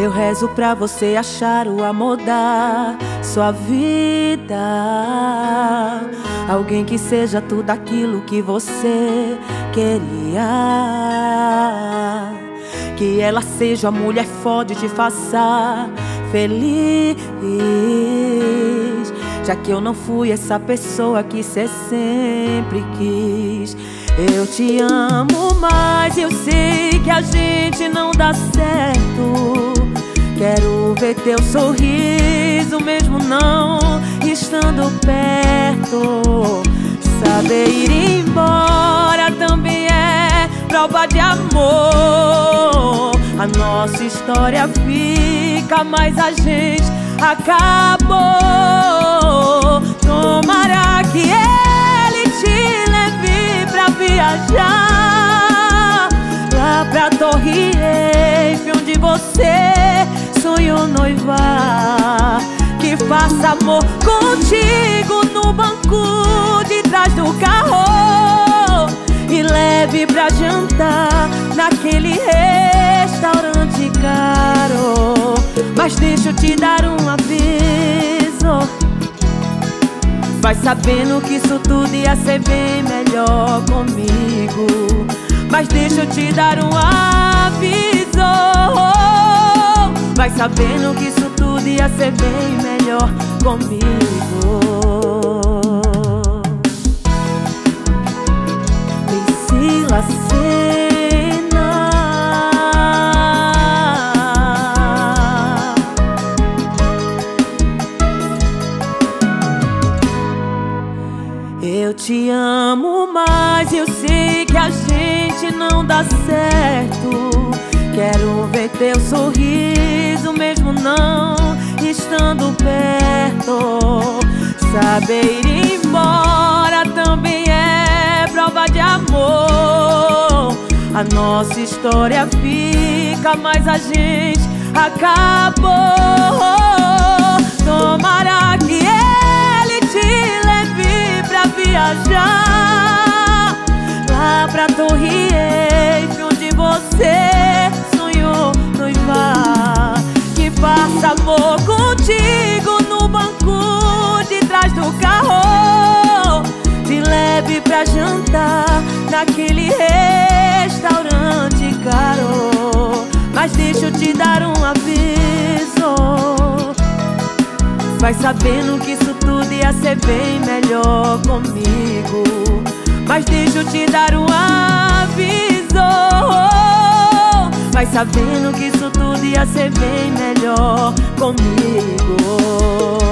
Eu rezo pra você achar o amor da sua vida. Alguém que seja tudo aquilo que você queria. Que ela seja a mulher forte te faça feliz. Já que eu não fui essa pessoa que você sempre quis. Eu te amo, mas eu sei que a gente não dá certo. Quero ver teu sorriso, mesmo não estando perto. Saber ir embora também é prova de amor. A nossa história fica, mas a gente acabou. Tomara que ele te leve pra viajar lá pra Torre Eiffel, onde você sonho noivar Que faça amor contigo no banco de trás do carro E leve pra jantar naquele restaurante caro. Mas deixa eu te dar um aviso. Vai sabendo que isso tudo ia ser bem melhor comigo. Mas deixa eu te dar um aviso sabendo que isso tudo ia ser bem melhor comigo. Priscila Cena Eu te amo, mas eu sei que a gente não dá certo. Quero ver teu sorriso, Saber ir embora também é prova de amor. A nossa história fica, mas a gente acabou. Naquele restaurante caro. Mas deixa eu te dar um aviso. Vai sabendo que isso tudo ia ser bem melhor comigo. Mas deixa eu te dar um aviso. Vai sabendo que isso tudo ia ser bem melhor comigo